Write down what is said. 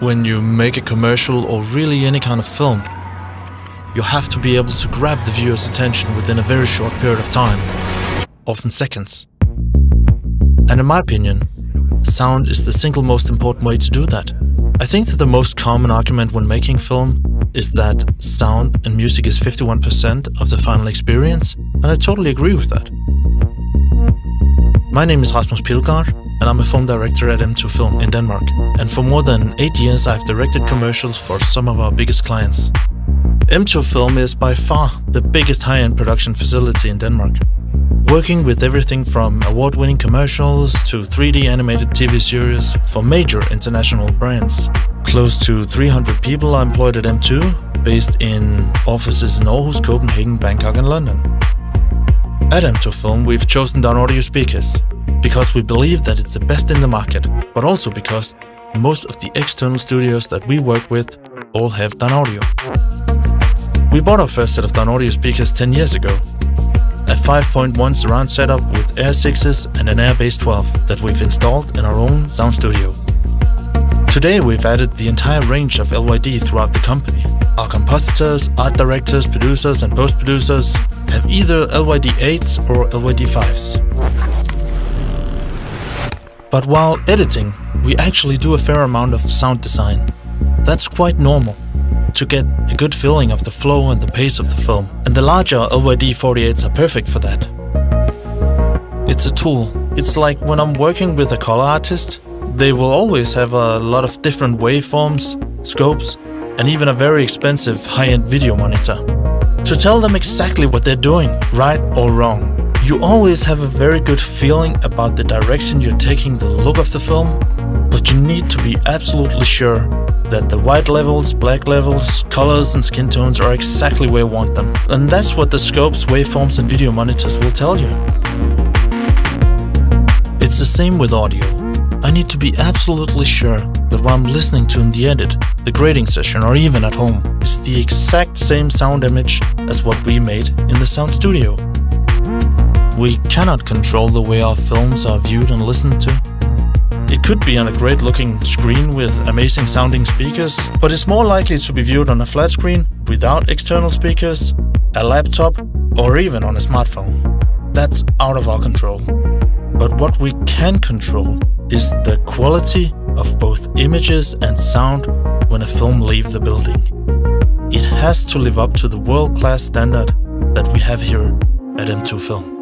when you make a commercial or really any kind of film, you have to be able to grab the viewer's attention within a very short period of time, often seconds. And in my opinion, sound is the single most important way to do that. I think that the most common argument when making film is that sound and music is 51% of the final experience, and I totally agree with that. My name is Rasmus Pilgaard, and I'm a film director at M2 Film in Denmark. And for more than eight years, I've directed commercials for some of our biggest clients. M2 Film is by far the biggest high-end production facility in Denmark, working with everything from award-winning commercials to 3D animated TV series for major international brands. Close to 300 people are employed at M2, based in offices in Aarhus, Copenhagen, Bangkok and London. At M2 Film, we've chosen Dynaudio speakers because we believe that it's the best in the market, but also because most of the external studios that we work with all have Dynaudio. We bought our first set of Dynaudio speakers 10 years ago. A 5.1 surround setup with Air 6s and an Airbase 12 that we've installed in our own sound studio. Today we've added the entire range of LYD throughout the company. Our compositors, art directors, producers and post-producers have either LYD 8s or LYD 5s. But while editing, we actually do a fair amount of sound design. That's quite normal, to get a good feeling of the flow and the pace of the film, and the larger LYD 48s are perfect for that. It's a tool. It's like when I'm working with a color artist, they will always have a lot of different waveforms, scopes, and even a very expensive high-end video monitor. To tell them exactly what they're doing, right or wrong. You always have a very good feeling about the direction you're taking the look of the film, but you need to be absolutely sure that the white levels, black levels, colors and skin tones are exactly where you want them. And that's what the scopes, waveforms and video monitors will tell you. It's the same with audio. I need to be absolutely sure that what I'm listening to in the edit, the grading session, or even at home is the exact same sound image as what we made in the sound studio. We cannot control the way our films are viewed and listened to. It could be on a great looking screen with amazing sounding speakers, but it's more likely to be viewed on a flat screen without external speakers, a laptop, or even on a smartphone. That's out of our control. But what we can control is the quality of both images and sound when a film leaves the building. It has to live up to the world-class standard that we have here at M2 Film.